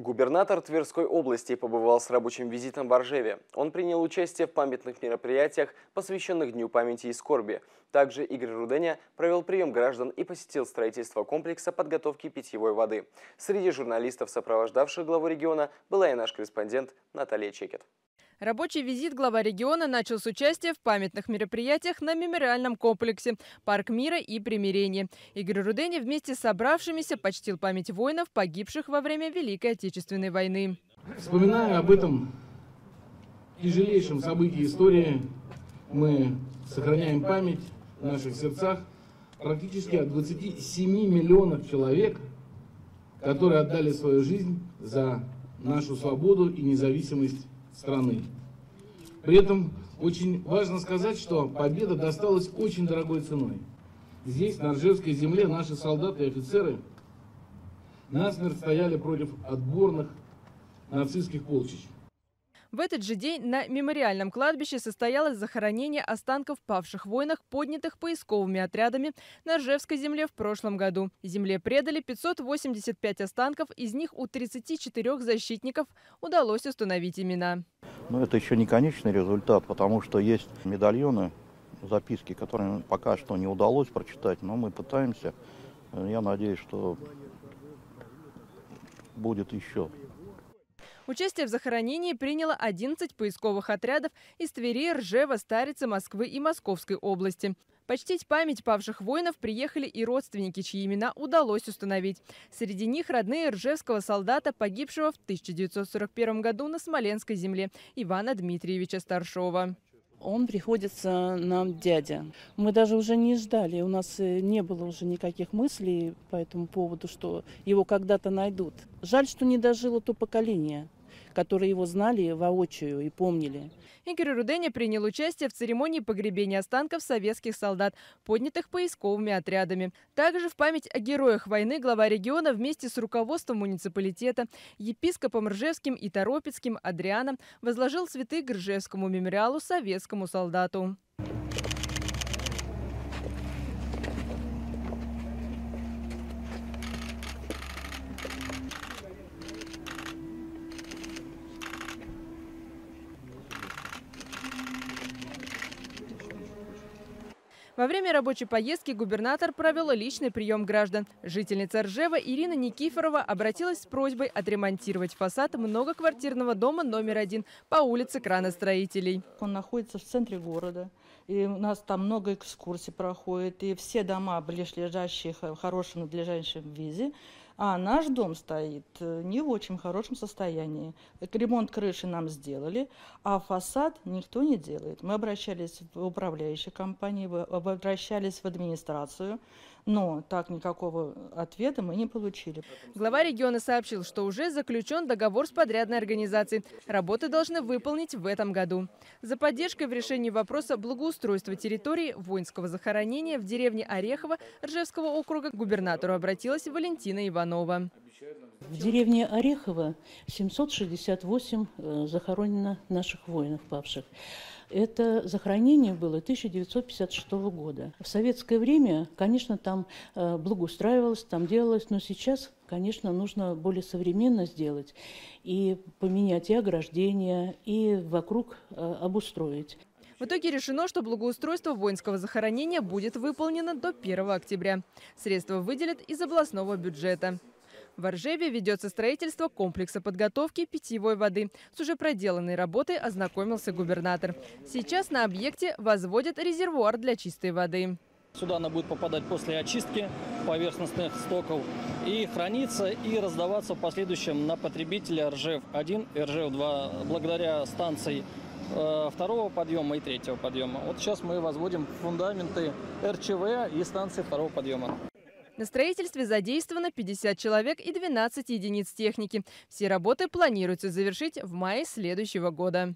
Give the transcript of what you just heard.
Губернатор Тверской области побывал с рабочим визитом в Оржеве. Он принял участие в памятных мероприятиях, посвященных Дню памяти и скорби. Также Игорь Руденя провел прием граждан и посетил строительство комплекса подготовки питьевой воды. Среди журналистов, сопровождавших главу региона, была и наш корреспондент Наталья Чекет. Рабочий визит глава региона начал с участия в памятных мероприятиях на мемориальном комплексе «Парк мира и примирения». Игорь Рудени вместе с собравшимися почтил память воинов, погибших во время Великой Отечественной войны. Вспоминая об этом тяжелейшем событии истории, мы сохраняем память в наших сердцах практически от 27 миллионов человек, которые отдали свою жизнь за нашу свободу и независимость страны. При этом очень важно сказать, что победа досталась очень дорогой ценой. Здесь, на Ржевской земле, наши солдаты и офицеры насмерть стояли против отборных нацистских полчищ. В этот же день на мемориальном кладбище состоялось захоронение останков павших воинах, поднятых поисковыми отрядами на Ржевской земле в прошлом году. Земле предали 585 останков, из них у 34 защитников удалось установить имена. Но это еще не конечный результат, потому что есть медальоны, записки, которые пока что не удалось прочитать, но мы пытаемся. Я надеюсь, что будет еще Участие в захоронении приняло 11 поисковых отрядов из Твери, Ржева, Старицы, Москвы и Московской области. Почтить память павших воинов приехали и родственники, чьи имена удалось установить. Среди них родные ржевского солдата, погибшего в 1941 году на Смоленской земле, Ивана Дмитриевича Старшова. Он приходится нам дядя. Мы даже уже не ждали, у нас э, не было уже никаких мыслей по этому поводу, что его когда-то найдут. Жаль, что не дожило то поколение которые его знали воочию и помнили. Игорь Руденя принял участие в церемонии погребения останков советских солдат, поднятых поисковыми отрядами. Также в память о героях войны глава региона вместе с руководством муниципалитета, епископом Ржевским и Торопецким Адрианом возложил цветы к Ржевскому мемориалу советскому солдату. Во время рабочей поездки губернатор провел личный прием граждан. Жительница Ржева Ирина Никифорова обратилась с просьбой отремонтировать фасад многоквартирного дома номер один по улице Краностроителей. Он находится в центре города. И у нас там много экскурсий проходит, и все дома ближайшие в хорошем надлежащем виде. А наш дом стоит э, не в очень хорошем состоянии. Ремонт крыши нам сделали, а фасад никто не делает. Мы обращались в управляющие компании, обращались в администрацию, но так никакого ответа мы не получили. Глава региона сообщил, что уже заключен договор с подрядной организацией. Работы должны выполнить в этом году. За поддержкой в решении вопроса благоустройства территории воинского захоронения в деревне Орехово Ржевского округа губернатору обратилась Валентина Иванова. В деревне Орехово 768 э, захоронено наших воинов павших. Это захоронение было 1956 года. В советское время, конечно, там э, благоустраивалось, там делалось, но сейчас, конечно, нужно более современно сделать и поменять и ограждение, и вокруг э, обустроить. В итоге решено, что благоустройство воинского захоронения будет выполнено до 1 октября. Средства выделят из областного бюджета. В Оржеве ведется строительство комплекса подготовки питьевой воды. С уже проделанной работой ознакомился губернатор. Сейчас на объекте возводят резервуар для чистой воды. Сюда она будет попадать после очистки поверхностных стоков и храниться и раздаваться в последующем на потребителя РЖФ-1 и РЖФ-2 благодаря станции второго подъема и третьего подъема. Вот сейчас мы возводим фундаменты РЧВ и станции второго подъема. На строительстве задействовано 50 человек и 12 единиц техники. Все работы планируется завершить в мае следующего года.